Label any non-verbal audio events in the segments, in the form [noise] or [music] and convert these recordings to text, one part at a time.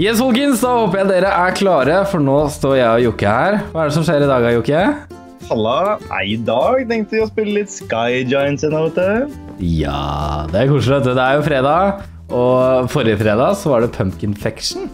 Yes, folkens, da håper jeg dere er klare, for nå står jeg og Jokke her. Hva er det som skjer i dag, Jokke? Halla. Nei, I dag tenkte vi å spille litt Sky Giants igjen, vet du. Ja, det er koselig, vet du. Det er jo fredag, og forrige fredag så var det Pumpkin Faction.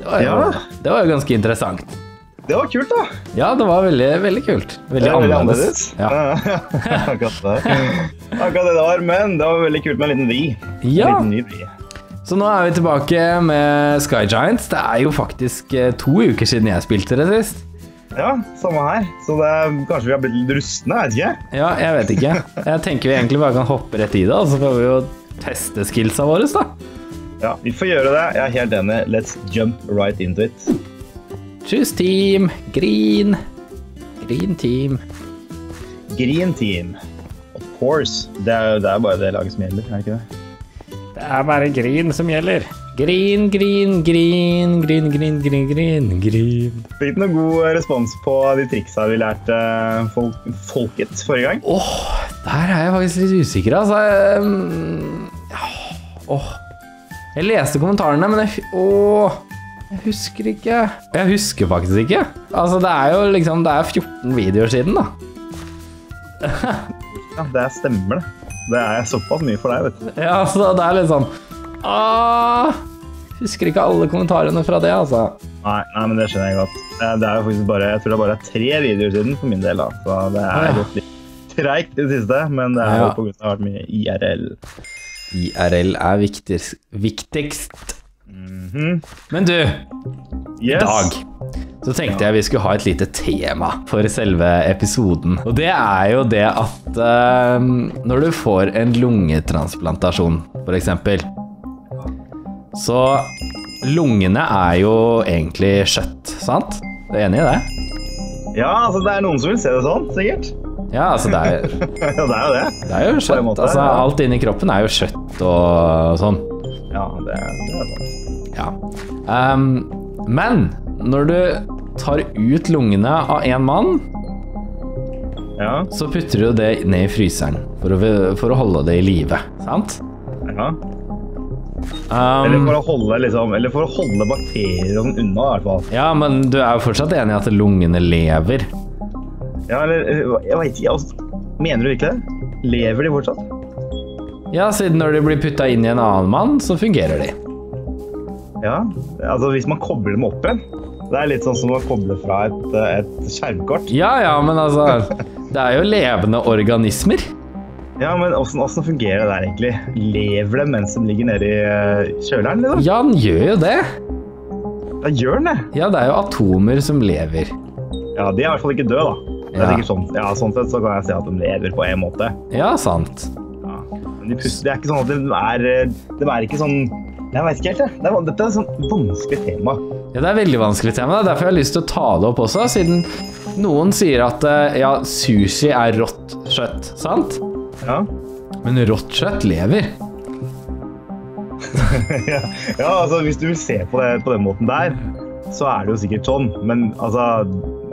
Det var jo, Ja. det var jo ganske interessant. Det var kult, da. Ja, det var veldig, veldig kult. Veldig, er veldig annerledes. annerledes. Ja. [laughs] Akkurat det. Akkurat det det var, men det var veldig kult med en liten vri. Ja. En liten ny vri. Så nå er vi tilbake med Sky Giants. Det er jo faktisk eh, to uker siden jeg spilte det sist. Ja, samme her. Så det er, kanskje vi har blitt litt rustne, vet ikke. Ja, jeg vet ikke. Jeg tenker vi egentlig bare kan hoppe rett i det, og så får vi jo teste skillsa våre, da. Ja, vi får gjøre det. Jeg er helt enig. Let's jump right into it. Choose team. Green. Green team. Green team. Of course. Det er, det er bare det laget som gjelder, er det ikke det? Det er bare grin som gjelder. Grin, grin, grin, grin, grin, grin, grin. grin. Fikk du noe god respons på de triksa vi lærte folk, folket forrige gang? Åh, der er jeg faktisk litt usikker, altså. Ja, Åh. Jeg leste kommentarene, men jeg Åh. Jeg husker ikke. Jeg husker faktisk ikke. Altså, det er jo liksom Det er 14 videoer siden, da. Ja, det stemmer, det. Det er såpass mye for deg, vet du. Ja, så det er litt sånn ah, Husker ikke alle kommentarene fra det, altså. Nei, nei, men det skjønner jeg godt. Det er jo faktisk bare, jeg tror det er bare tre videoer siden for min del, da. Så det er Ja. gått litt treigt i det siste, men det er jo Ja. pga. at det har vært mye IRL. IRL er viktigst. viktigst. Mhm. Men du, Yes. i dag så tenkte jeg vi skulle ha et lite tema for selve episoden. Og det er jo det at uh, når du får en lungetransplantasjon, f.eks. Så lungene er jo egentlig kjøtt, sant? Du er enig i det? Ja, altså det er noen som vil se det sånn, sikkert. Ja, altså det er, [laughs] ja, det er jo det. det er jo kjøtt. måte, Altså, ja. alt inni kroppen er jo kjøtt og sånn. Ja, det, det er sant. Ja. Um, men når du tar ut lungene av en mann, Ja, så putter du det ned i fryseren for å, for å holde det i live. Sant? ja. Eller Um, for å holde, liksom, eller for å holde bakterier og sånn unna, i hvert fall. ja, men du er jo fortsatt enig i at lungene lever. Ja, eller, jeg veit ikke, altså, mener du virkelig det? Lever de fortsatt? Ja, siden når de blir putta inn i en annen mann, så fungerer de. Ja, altså hvis man kobler dem opp igjen. Det er litt sånn som å koble fra et, et skjermkort. Ja, ja, men altså Det er jo levende organismer. Ja, men åssen fungerer det der egentlig? Lever det mens de ligger nede i eh, kjøleren, liksom? Ja, den gjør jo det. Ja, gjør den det? Ja, det er jo atomer som lever. Ja, de er i hvert fall ikke døde, da. Det er Ja. sikkert sånn, ja, sånn sett så kan jeg si at de lever på en måte. Ja, sant. Ja. Men de puster, det er ikke sånn at de er eh, De er ikke sånn Jeg veit ikke helt, jeg. Det er, dette er et sånn vanskelig tema. Ja, Det er veldig vanskelig tema. Er derfor jeg har lyst til å ta det opp også, siden noen sier at eh, ja, sushi er rått kjøtt, sant? Ja. Men rått kjøtt lever. [laughs] ja, altså hvis du vil se på det på den måten der, så er det jo sikkert sånn. Men altså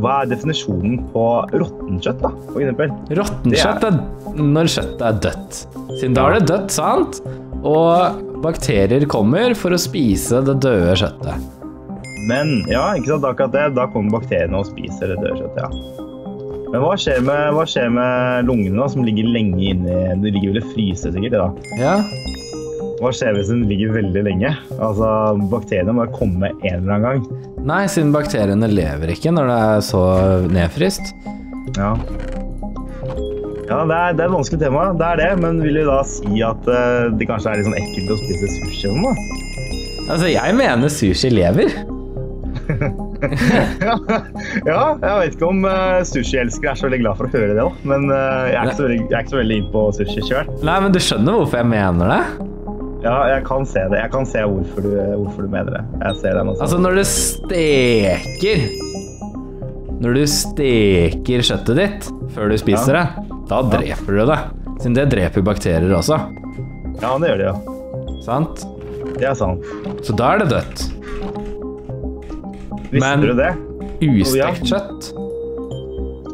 Hva er definisjonen på råttenkjøtt, da? For eksempel? Råttenkjøtt er- er når kjøttet er dødt. Siden da er det dødt, sant? Og bakterier kommer for å spise det døde kjøttet. Men ja, ikke sant, akkurat det. Da kommer bakteriene og spiser det døde kjøttet, ja. Men hva skjer med, hva skjer med lungene, da, som ligger lenge inni De ligger vel og fryse, sikkert. i da. Ja, Hva skjer hvis den ligger veldig lenge? Altså, Bakteriene må komme en eller annen gang. Nei, siden bakteriene lever ikke når det er så nedfryst. Ja. Ja, det er, det er et vanskelig tema, det er det. Men vil du da si at uh, det kanskje er litt sånn ekkelt å spise sushi sånn, da? Altså, jeg mener sushi lever. Ja, [laughs] ja, jeg vet ikke om uh, sushielskere er så veldig glad for å høre det, da. Men eh, jeg, er ikke så veldig, jeg så veldig inn på sushi sjøl. Nei, men du skjønner hvorfor jeg mener det? Ja, jeg kan se det. Jeg kan se hvorfor du, hvorfor du mener det. Jeg ser den også. Altså, når du steker Når du steker kjøttet ditt før du spiser det, da dreper du det. Siden det dreper bakterier også. Ja, det gjør det, ja. Sant? Det er sant. Så da er det dødt. Visste Men- du det? Ustekt kjøtt,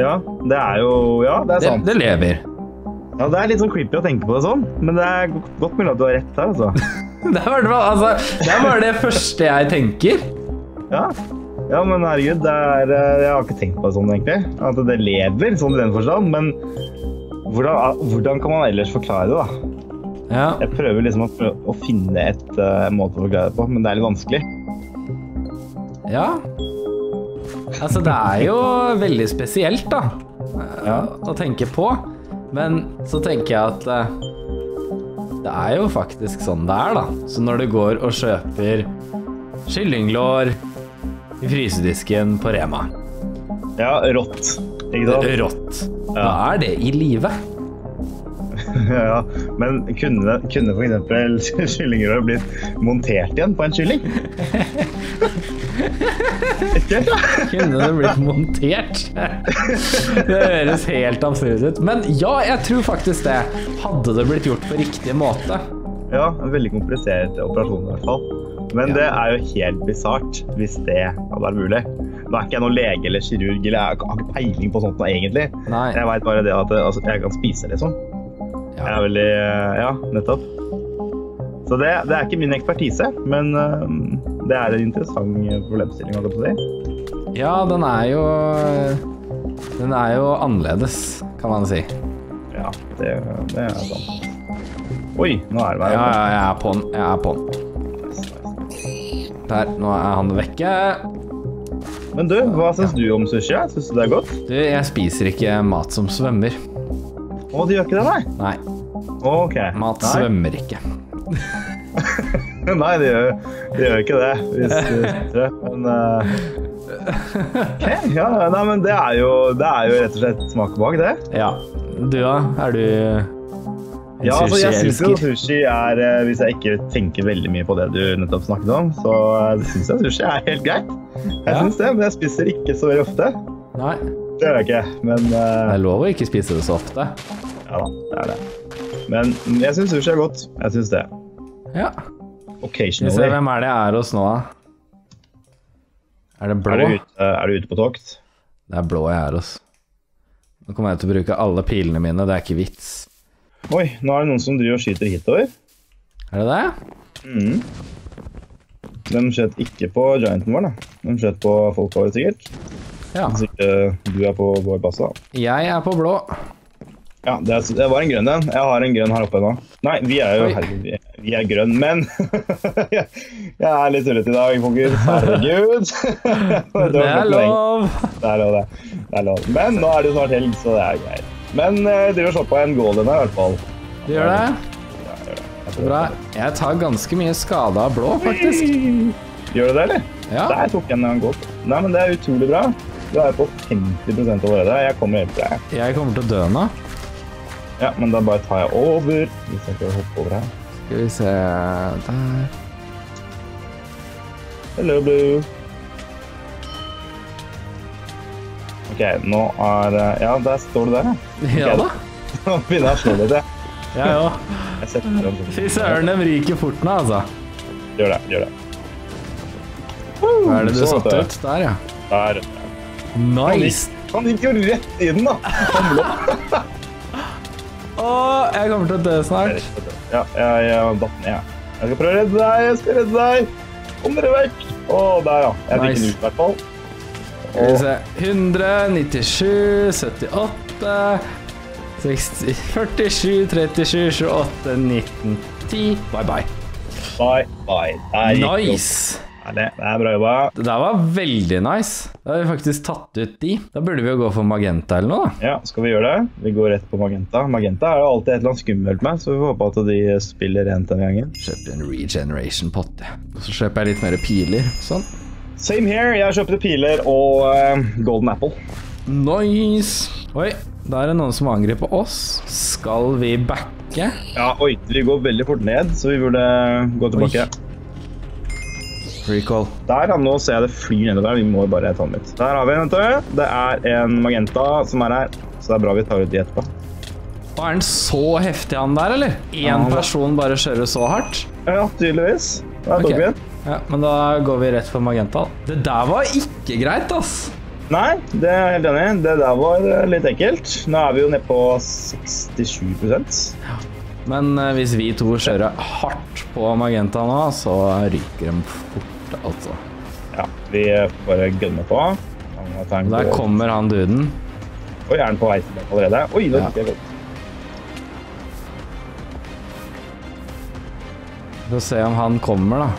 Ja, det er jo Ja, det er sant. det lever. Ja, Det er litt sånn creepy å tenke på det sånn, men det er godt- mulig at du har rett her, altså. [laughs] Det bare, altså, det er bare det første jeg tenker. Ja. ja, men herregud, det er, eh, jeg har ikke tenkt på det sånn, egentlig. At det lever, sånn i den forstand. Men hvordan, hvordan kan man ellers forklare det, da? Ja. Jeg prøver liksom å, å finne et uh, måte å forklare det på, men det er litt vanskelig. Ja. Altså, det er jo veldig spesielt, da, Ja. å tenke på. Men så tenker jeg at eh, det er jo faktisk sånn det er, da. Så når du går og kjøper kyllinglår i frysedisken på Rema Ja, rått. Rått. Da er det i live. [laughs] ja, men kunne, kunne eksempel [laughs] kyllingrør blitt montert igjen på en kylling? [laughs] Ikke? Kunne det blitt montert? Det høres helt absurd ut. Men ja, jeg tror faktisk det. Hadde det blitt gjort på riktig måte. Ja, en veldig komplisert operasjon i hvert fall. Men Ja. det er jo helt bisart hvis det hadde vært mulig. Nå er ikke jeg noen lege eller kirurg, eller jeg har ikke peiling på sånt nå, egentlig. Nei. Jeg veit bare det at altså, jeg kan spise, liksom. Jeg er veldig Ja, nettopp. Så det, det er ikke min ekspertise, men øhm, det er en interessant problemstilling, holdt jeg på å si. ja, den er jo Den er jo annerledes, kan man si. Ja, det, det er sant. Oi, nå er det meg. Ja, ja, jeg er på'n. Jeg er på'n. Der, nå er han vekke. Men du, hva syns du om sushi? Syns du det er godt? Du, jeg spiser ikke mat som svømmer. Å, du gjør ikke det, nei? Nei, Ok. mat nei. svømmer ikke. [laughs] Nei, det gjør, de gjør ikke det. Hvis det. Men uh, ja, nei, men det er, jo, det er jo rett og slett smak bak, det. Ja. Du da? Er du en Ja, altså, jeg syns jo sushi er eh, Hvis jeg ikke tenker veldig mye på det du nettopp snakket om, så uh, syns jeg sushi er helt greit. Jeg Ja. synes det, men jeg spiser ikke så veldig ofte. Nei. Det gjør jeg ikke, men Det eh, er lov å ikke spise det så ofte. ja da, det er det. Men jeg syns sushi er godt. Jeg syns det. Ja. Vi se, hvem er det jeg er hos nå, da? Er det blå? Er du, ute, er du ute på tokt? Det er blå jeg er hos. Nå kommer jeg til å bruke alle pilene mine, det er ikke vits. Oi, nå er det noen som driver og skyter hitover. Er det det? Mm. De skjøt ikke på gianten vår, da. De skjøt på folka våre, sikkert. Ja. Hvis ikke du er på vår base, da. Jeg er på blå. Ja, det, det var en grønn en. Jeg har en grønn her oppe nå. Nei, vi er jo herregud, vi, vi er grønn, men jeg, [laughs] jeg er litt tullete i dag, folkens. Herregud. [laughs] Det er lov. Det er lov, det. det er lov. Men nå er det jo snart helg, så det er greit. Men uh, driver og slår på en her, i hvert fall. Du gjør det? Ja, jeg gjør det. Bra. Jeg tar ganske mye skade av blå, faktisk. Gjør du det, eller? Ja. Der tok jeg en godt. Nei, men det er utrolig bra. Du er på 50 allerede. Jeg kommer helt til deg. Jeg kommer til å dø nå. Ja, men da bare tar jeg over. Hvis jeg ikke hopper over her. Skal vi se Der. Hello, Blue. Ok, nå er eh, Ja, der står du der, ja. Ja da. [laughs] Nå begynner jeg å slå litt, jeg. Ja, ja. Fy søren, de ryker fort nå, altså. Gjør det, gjør det. Hva er det du satte ut? Der, ja. Der. Nice. Han gikk jo rett i den, da. Han blå. Å, jeg kommer til å dø snart. Ja, jeg, jeg datt ned, jeg. Jeg skal prøve å redde deg, jeg skal redde deg. Kom dere vekk. Å, der, ja. Jeg fikk den ut, i hvert fall. Skal vi se 100, 97, 78 60, 47, 37, 28, 19, 10 Bye bye. bye, bye. Nice! Herlig. Det er bra jobba. Det der var veldig nice. Da har vi faktisk tatt ut de. Da burde vi jo gå for magenta eller noe, da. Ja, skal vi gjøre det? Vi går rett på Magenta. Magenta er jo alltid et eller annet skummelt med, så vi får håpe at de spiller rent denne gangen. Kjøper en regeneration-pott. Og så kjøper jeg litt mer piler. Sånn. Same here. Jeg kjøpte piler og uh, Golden Apple. Nice! Oi, da er det noen som angriper oss. Skal vi backe? Ja, oi, vi går veldig fort ned, så vi burde gå tilbake. Recall. Der, ja, nå ser jeg det flyr nedover. Vi må bare ta den litt. Der har vi en, vet. Det er en Magenta som er her, så det er bra vi tar ut de etterpå. Er den så heftig, han der, eller? Én Ja, person bare kjører så hardt? Ja, tydeligvis. Det tok okay. Ja, men da går vi rett for magenta. Det der var ikke greit, ass. Nei, det er jeg helt enig i. Det der var eh, litt enkelt. Nå er vi jo nede på 67 Ja, Men eh, hvis vi to kjører hardt på Magenta nå, så ryker de fort, altså. Ja, vi får bare gunner på. Der kommer han duden. Oi, er han på vei tilbake allerede? Oi, nå rykker gikk jeg godt. Vi får se om han kommer, da.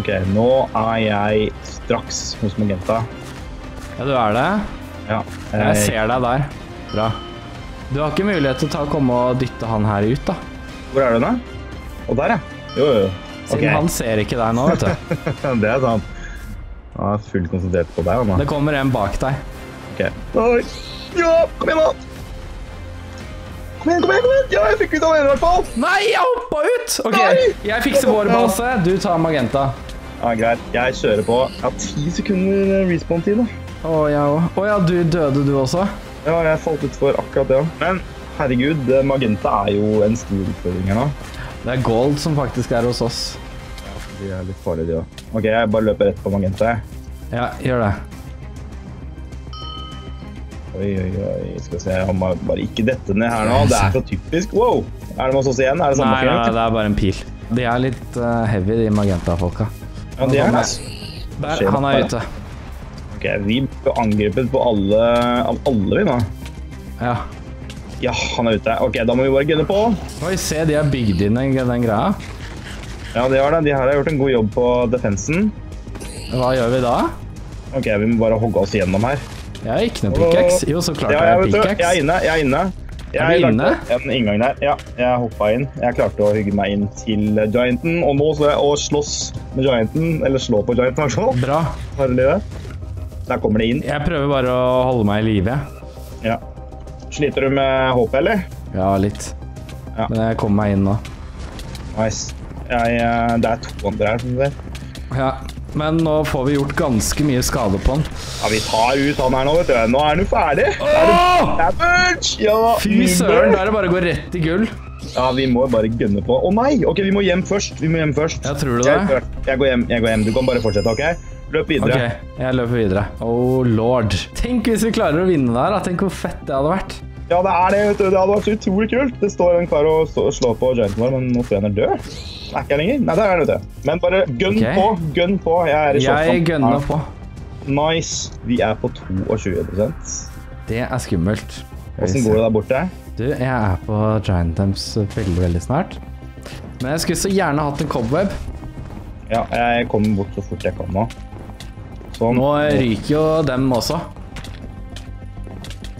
Ok, nå er jeg straks hos Magenta. Ja, du er det? Ja, Jeg ser deg der. Bra. Du har ikke mulighet til å ta, komme og dytte han her ut, da. Hvor er du nå? Å, der, ja. Jo, jo. Siden han ser ikke deg nå, vet du. [laughs] det er sant. Han er fullt konsentrert på deg, nå. Det kommer en bak deg. Ok. Oi. Ja, kom igjen da! Kom igjen, kom igjen, kom igjen! Ja, jeg fikk ut av den i hvert fall! Nei, jeg hoppa ut! Ok, Nei! jeg fikser vår base. Du tar Magenta. Ja, greit. Jeg kjører på. Jeg har ti sekunder respawn-tid. Å òg. å ja, du døde du også? Ja, jeg falt ut for akkurat det. Men herregud, Magenta er jo en stor utfordring her nå. Det er Gold som faktisk er hos oss. Ja, De er litt farlige, de òg. Ok, jeg bare løper rett på Magenta. jeg. Ja, gjør det. Oi, oi, oi. Skal vi se, han må bare ikke dette ned her nå. Det er så typisk. Wow! Er det med oss igjen? Er det samme Nei, nei, det er bare en pil. De er litt eh, heavy, de Magenta-folka. Ja, de er det. Der, han er ute. Ok, vi ble angrepet på alle, av alle vi nå. Ja. Ja, han er ute. Ok, da må vi bare gunne på. Oi, se, de har bygd inn den, den greia. Ja, de har det. De her har gjort en god jobb på defensen. Hva gjør vi da? Ok, vi må bare hogge oss gjennom her. Jeg har ikke noe pickaxe. Jo, så klart Ja, har jeg, jeg vet du, jeg er inne, jeg er inne. Jeg Er du inne? En inngang der. Ja, jeg hoppa inn. Jeg klarte å hygge meg inn til Gianten, og nå skal jeg å slåss med Gianten, eller slå på Gianten, i hvert fall. Bra. Herlig det. Der kommer det inn. Jeg prøver bare å holde meg i live. Ja. Sliter du med håpet, eller? Ja, litt. Ja. Men jeg kommer meg inn nå. Nice. Jeg, eh, det er to andre her, ser. Ja. Men nå får vi gjort ganske mye skade på han. Ja, vi tar ut han her nå, vet du. Nå er han jo ferdig. Åh! Damage! Ja, Fy søren, da er det bare å gå rett i gull. Ja, vi må bare gønne på. Å nei! Ok, vi må hjem først. Vi må hjem først. Jeg tror du Jeg, jeg går hjem. jeg går hjem. Du kan bare fortsette, OK? Løp Ok, jeg løper videre. Oh lord. Tenk hvis vi klarer å vinne der. da. Tenk hvor fett det hadde vært. Ja, det er det. vet du. Det hadde vært så utrolig kult. Det står en kar og stå- slår på gianten vår, men nå tror jeg han er død. Er ikke jeg lenger. Nei, der er det, vet du. Men bare gønn okay. på. Gønn på. Jeg er i Jeg gønner på. Nice. Vi er på 22% Det er skummelt. Åssen går det der borte? Du, jeg er på Giant Dumps veldig, veldig snart. Men jeg skulle så gjerne hatt en cobweb. Ja, jeg kommer bort så fort jeg kan nå. Sånn. Nå ryker jo dem også.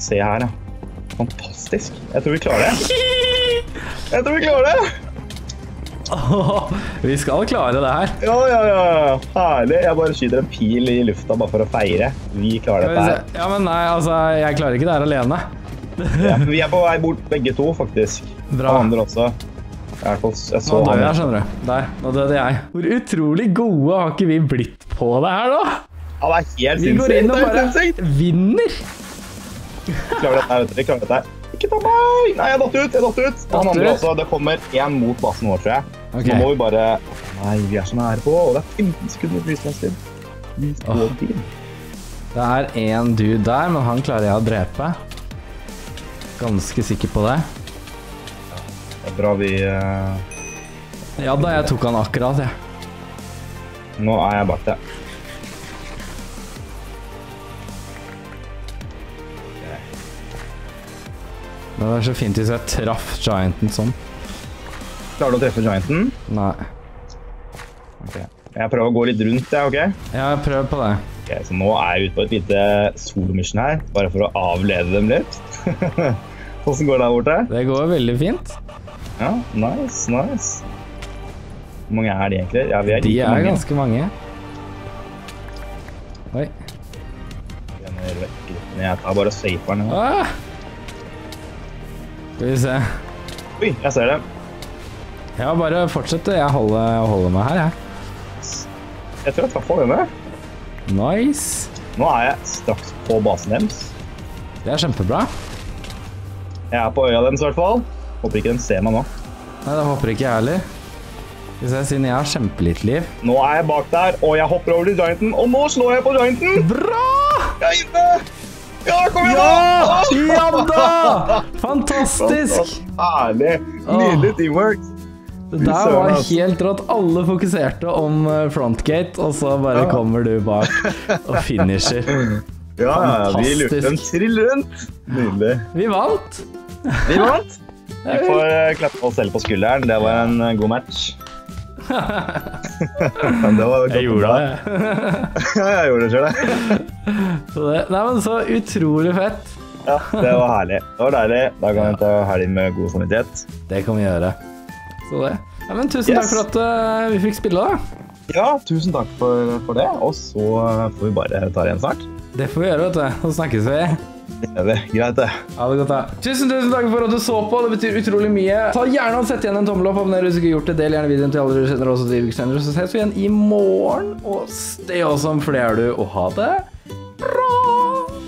Se her, ja. Fantastisk. Jeg tror vi klarer det. [laughs] Jeg tror vi klarer det! vi skal klare det her. Ja, ja, ja. Herlig. Jeg bare skyter en pil i lufta bare for å feire. Vi klarer dette her. Ja, men nei, altså, jeg klarer ikke det her alene. [laughs] Ja, vi [laughs] er på vei bort begge to, faktisk. Bra. Og andre også. Jeg så Nå døde jeg, skjønner du. Der, nå døde jeg. Hvor utrolig gode har ikke vi blitt på det her, da? Ja, det er helt Vi går inn og bare vinner. Vi klarer dette vet dere. Klarer dette. Ikke ta meg! Nei, jeg datt ut. Jeg datt ut. Han andre også. Det kommer én mot basen vår, tror jeg. Okay. Nå må vi bare Nei, vi er så nære på. Og det er 15 sekunder prislandstid. Prislandstid. Det er én dude der, men han klarer jeg å drepe. Ganske sikker på det. Det er bra vi uh... Ja da, jeg tok han akkurat, jeg. Nå er jeg bak deg. Det var så fint hvis jeg traff gianten sånn. Klarer du å treffe gianten? Nei. Ok. Jeg prøver å gå litt rundt, jeg, OK? Ja, prøv på det. Ok, Så nå er jeg ute på et lite solomission her, bare for å avlede dem litt. [laughs] Åssen går det der borte? Det går veldig fint. Ja, nice, nice. Hvor mange er de egentlig? Ja, vi er De er mange. ganske mange. Oi. Jeg tar bare saferen. nå. Ah! Skal vi se. Oi, jeg ser det. Ja, bare fortsett. Jeg holder, jeg holder meg her, jeg. Jeg tror jeg traff denne. Nice. Nå er jeg straks på basen deres. Det er kjempebra. Jeg er på øya deres i hvert fall. Håper ikke de ser meg nå. Nei, det håper ikke jeg heller. Vi se, siden jeg har kjempelitt liv. Nå er jeg bak der, og jeg hopper over til gianten, og nå slår jeg på gianten! Bra! Jeg er inne! Ja, kom igjen! Ja! da! Ja! Fantastisk! Herlig. Nydelig teamwork. Det der var helt rått. Alle fokuserte om eh, frontgate, og så bare kommer du bak og finisher. Ja, vi lurte en trill rundt. Nydelig. Vi vant! Vi vant. Vi får eh, klappe oss selv på skulderen. Det var en eh, god match. [laughs] Men det var Jeg gjorde det. [laughs] Ja, jeg gjorde det sjøl, jeg. [laughs] Så det. Nei, men så utrolig fett. Ja, det var herlig. Det var deilig. Da kan vi ta helg med god samvittighet. Det kan vi gjøre. Så det. Ja, men tusen takk for at uh, vi fikk spille, da. Ja, tusen takk for, for det. Og så får vi bare ta det igjen snart. Det får vi gjøre, vet du. Så snakkes vi. Det gjør vi. Greit, det. Ha det godt, da. Tusen, tusen takk for at du så på. Det betyr utrolig mye. Ta gjerne og Sett igjen en tommel opp. Abonner hvis du ikke har gjort det. Del gjerne videoen til alle dere kjenner også til. Så ses vi igjen i morgen. Og stay awesome, for det er du. Og ha det bra!